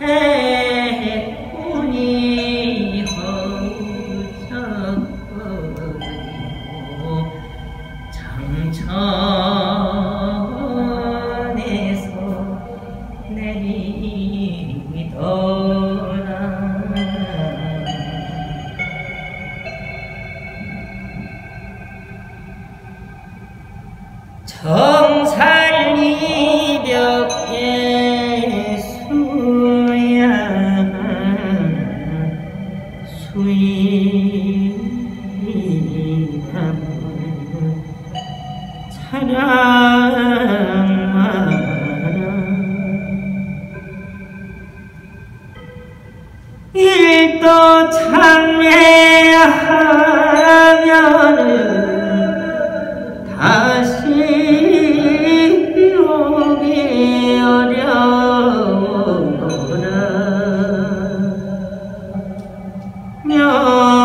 Hey! 정살이벽에 수야 수이함 사랑마라 일도 참회하면은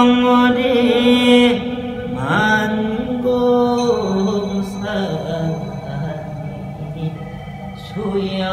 영월이 만고산 수여.